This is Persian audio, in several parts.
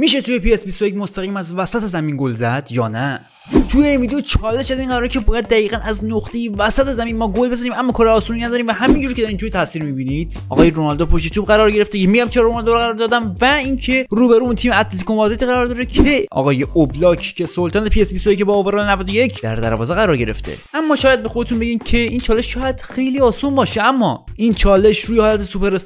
میشه توی PES 21 مستقیم از وسط زمین گل زد یا نه؟ توی این ویدیو چالش از این قراره که باید دقیقا از نقطه وسط زمین ما گل بزنیم اما کار آسونی نداریم و همینجوری که دارین توی تصویر می‌بینید. آقای رونالدو پشت توپ قرار گرفته. که میگم چرا رونالدو رو قرار دادم؟ و اینکه روبرو اون تیم اتلتیکو مادرید قرار داره که آقای اوبلاک که سلطان PES 21 با overall 91 در دروازه قرار گرفته. اما شاید به خودتون بگین که این چالش شاید خیلی آسون باشه. اما این چالش روی حالت سوپر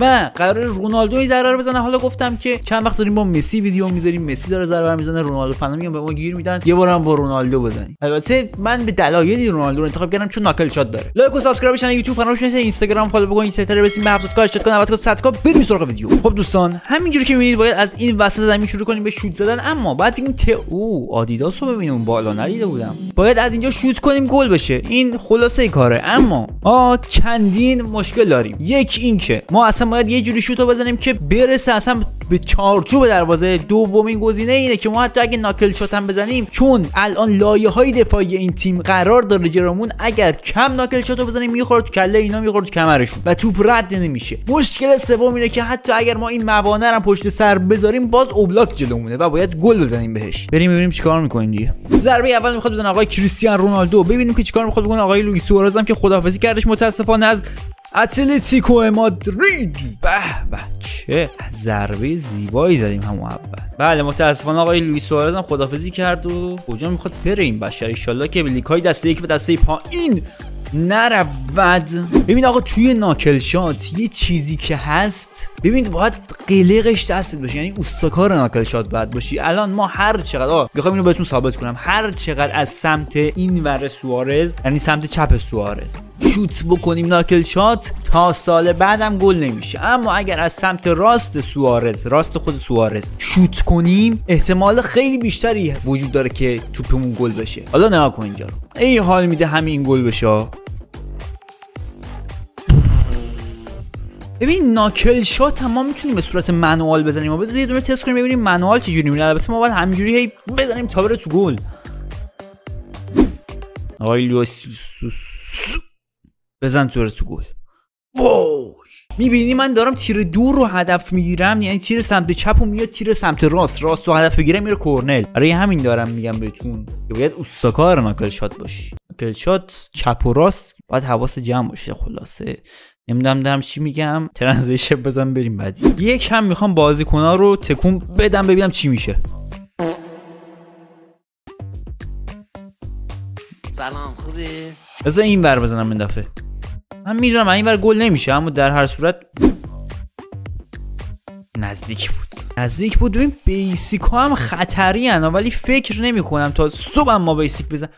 و قرار رونالدو ضربه بزنه. حالا گفتم که چند وقت داریم با مسی ویدیو می‌ذاریم مسی داره ضربه می‌زنه رونالدو فنا میگم به ما گیر میدن یه بارم با رونالدو بزنیم البته من به دلایلی رونالدو رو انتخاب کردم چون knuckle shot داره like و subscribe channel یوتیوب فراموش نشه اینستاگرام follow بکنید تا سریعتر برسیم به 70 K 80 K 90 K 100 K بریم سراغ ویدیو خب دوستان همینجوری که می‌بینید باید از این وسط زمین شروع کنیم به شوت زدن اما بعد بگیم ت او آدیداس رو ببینیم بالا ندیده بودم باید از اینجا شوت کنیم گل بشه این خلاصه کاره اما آ چندین مشکل داریم یک اینکه ما اصلا باید یه جوری شوت بزنیم که برسه اصلا به چارچوب دروازه دومین گزینه اینه که ما حتی اگه knuckle shot هم بزنیم چون الان لایه های دفاعی این تیم قرار داره جلومون اگر کم knuckle shot بزنیم می‌خوره تو کله اینا می‌خوره تو کمرشون و توپ رد نمیشه. مشکل سوم اینه که حتی اگر ما این موانع هم پشت سر بذاریم باز اوبلاک جلومونه و باید گل بزنیم بهش. بریم ببینیم چیکار می‌کنیم دیگه. ضربه اول می‌خواد بزنه آقای کریستیان رونالدو. ببینیم که چیکار می‌خواد بکنه. آقای لوئیس سوارز هم که خدافظی کردش متاسفانه از اتلتیکو مادرید به به چه ضربه زیبایی زدیم همون اول. بله متاسفانه آقای لوئیس سوارز هم خدافظی کرد و کجا می‌خواد بره این بشر. ان که به لیگ های دسته یک و دسته پایین نرود. ببین آقا توی ناکلشات یه چیزی که هست ببین باید قلقش دستت باشه. یعنی استکار ناکلشات باید باشی. الان ما هر چقدر آقا می‌خوام اینو بهتون ثابت کنم. هر چقدر از سمت این ور سوارز یعنی سمت چپ سوارز شوت بکنیم ناکلشات تا سال بعدم گل نمیشه. اما اگر از سمت راست سوارز راست خود سوارز شوت کنیم احتمال خیلی بیشتری وجود داره که توپمون گل بشه. حالا نگاه کن اینجا رو. ای حال میده همین گل بشه ببین ناکل شات هم ما می‌تونیم به صورت منوال بزنیم. و یه دونه تست کنیم ببینیم منوال چجوری میره. البته ما باید همینجوری هی بزنیم تا بره تو گل. آقای بزن تو تو گل. وای می‌بینی من دارم تیر دور رو هدف می‌گیرم یعنی تیر سمت چپ و میاد تیر سمت راست راست رو هدف بگیرم میره کرنر. برای همین دارم میگم بهتون که باید استکار knuckle shot باشی. knuckle shot چپ و راست باید حواس جمع باشه. خلاصه. نمی‌دونم دارم چی میگم. transition بزن بریم بعدی. یک هم می‌خوام بازیکن رو تکون بدم ببینم چی میشه. سلام خوبی؟ بذار این ور بزنم این دفعه. من می‌دونم این ور گل نمیشه اما در هر صورت نزدیک بود. نزدیک بود. ببین بیسیک ها هم خطری هن ولی فکر نمی کنم تا صبح ما بیسیک بزن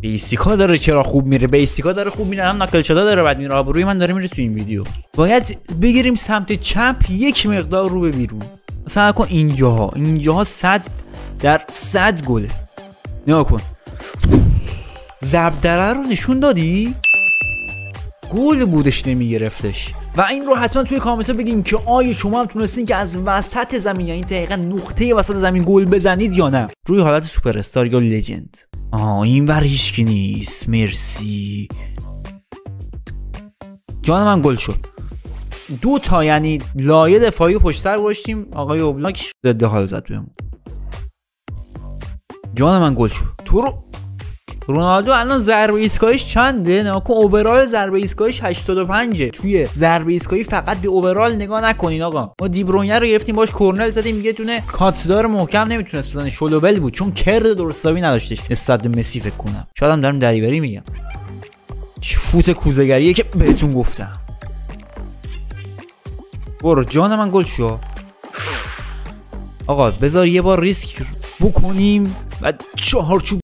بیسیکا داره چرا خوب میره؟ بیسیکا داره خوب میره. هم نکل شده داره بعد میره آبروی من داره میره تو این ویدیو. باید بگیریم سمت چپ یک مقدار رو به بیرون. مثلا کن اینجاها. اینجاها صد در صد گله. نگاه کن. زبدره رو نشون دادی؟ گل بودش نمیگرفتش. و این رو حتما توی کامنت بگین که آیا شما هم تونستین که از وسط زمین یعنی دقیقا نقطه وسط زمین گل بزنید یا نه؟ روی حالت سوپر استار یا لجند. آه این ور هیچکی نیست. مرسی. جان من گل شد. دو تا یعنی لایه دفاعی پشت سر گذاشتیم. آقای اوبلاک ضد حال زد بهمون. جان من گل شد. تو رو رونالدو الان ضربه ایستگاهیش چنده؟ نه اوورال ضربه ایستگاهیش 85 توی ضربه ایستگاهی فقط به اوورال نگاه نکنین آقا. ما دیبرونیا رو گرفتیم باش کورنل زدیم میگه دونه کاتدار محکم نمی‌تونست بزنه. شلوول بود چون کرد درستابی نداشتش. نسبت به مسی فکر کنم. شاید هم دارم دریوری میگم. فوت کوزگریه که بهتون گفتم. برو جان من گل شو. آقا بذار یه بار ریسک بکنیم و چهارچوب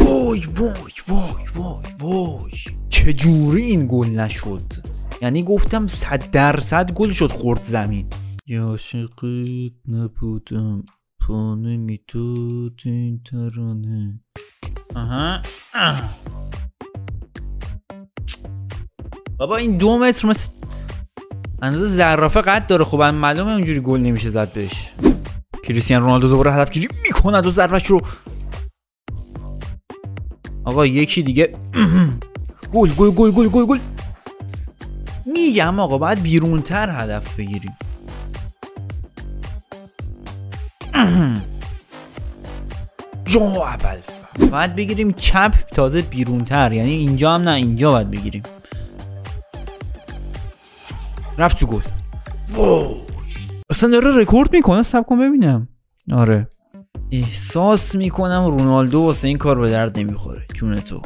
وای وای وای وای وای. چجوری این گل نشد؟ یعنی گفتم صد درصد گل شد خورد زمین. یا شقیت نبودم. پانه می‌داد این ترانه. آها. بابا این دو متر مثل اندازه زرافه قد داره. خب معلومه اونجوری گل نمیشه زد بهش. کریستیان رونالدو دوباره هدف گیری می‌کند و ضربش رو. آقا یکی دیگه. گل گل گل گل گل گل. میگم آقا باید بیرونتر هدف بگیریم. جو اول باید بگیریم چپ تازه بیرونتر. یعنی اینجا هم نه اینجا باید بگیریم. رفت تو گل. وای اصلا داره رکورد می‌کنه سب کن ببینم. آره. احساس می‌کنم رونالدو واسه این کار به درد نمی‌خوره. جون تو.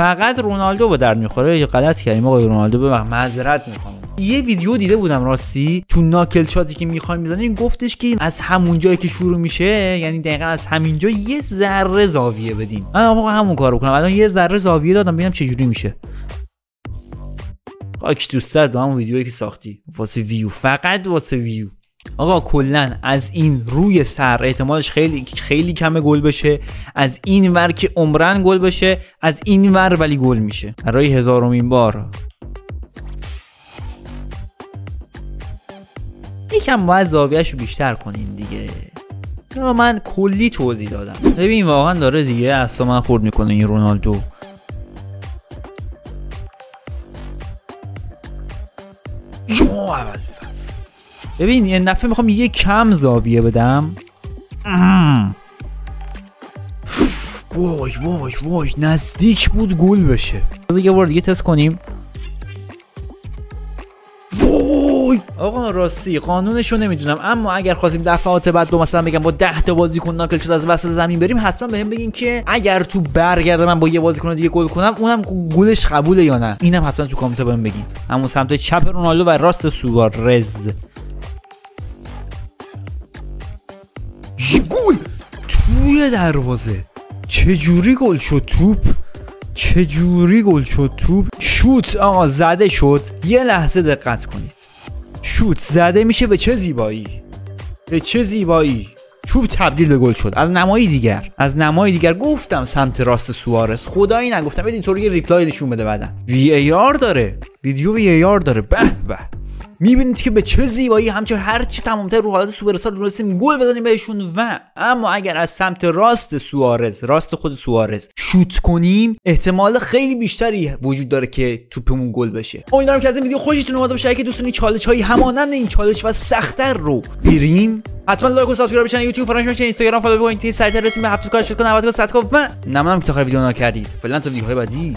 فقط رونالدو به درد می‌خوره. یا غلط کردیم آقای رونالدو. ببخ معذرت می‌خوام. یه ویدیو دیده بودم راستی تو ناکل شاتی که می‌خوایم می‌زنیم گفتش که از همون جایی که شروع میشه یعنی دقیقا از همین جا یه ذره زاویه بدیم. من آقا همون کارو کنم. الان یه ذره زاویه دادم ببینم چه جوری میشه. خاک دوست دارد همون ویدیویی که ساختی. واسه ویو. فقط واسه ویو. آقا کلا از این روی سر احتمالش خیلی خیلی کم گل بشه. از این ور که عمرن گل بشه از این ور ولی گل میشه. برای هزارمین بار. یکم باید زاویهش رو بیشتر کنین دیگه. من کلی توضیح دادم. ببین واقعا داره دیگه اصلا من خورد می‌کنه این رونالدو. اول. ببین یه دفعه می‌خوام یه کم زاویه بدم. وای وای وای نزدیک بود گل بشه. یه بار دیگه تست کنیم. وای! آقا راستی قانونش رو نمی‌دونم اما اگر خواستیم دفعات بعد دو مثلا بگم با 10 تا بازیکن ناکل شده از وسط زمین بریم حتما بهم بگین که اگر تو برگرده من با یه بازیکن دیگه گل کنم اونم گلش قبوله یا نه؟ اینم حتما تو کامنت بهم بگین. همون سمت چپ رونالدو و راست سوارز. توی دروازه؟ چه جوری گل شد توپ؟ چه جوری گل شد توپ؟ شوت آقا زده شد. یه لحظه دقت کنید. شوت زده میشه به چه زیبایی؟ به چه زیبایی؟ توپ تبدیل به گل شد. از نمایی دیگر. از نمایی دیگر گفتم سمت راست سوارس. خدایی نگفتم. بدین طور یه replay نشون بده بعدا. VAR داره. ویدیو VAR داره. به به. می‌بینید که به چه زیبایی همچون هر چی تمامتر رو حالت سوپر استار تونستیم گل بزنیم بهشون و اما اگر از سمت راست سوارز راست خود سوارز شوت کنیم احتمال خیلی بیشتری وجود داره که توپمون گل بشه. امیدوارم که از این ویدیو خوشتون اومده باشه. اگه دوستان این چالش های همانند این چالش و سختتر رو بریم حتما like و subscribe channel یوتیوب فراموش نکنید اینستاگرام follow بکنید تا سریعتر رسیم به 70 تا 100 تا و ممنونم که تا آخر ویدیو نکردید. فعلا تا ویدیوهای بعدی.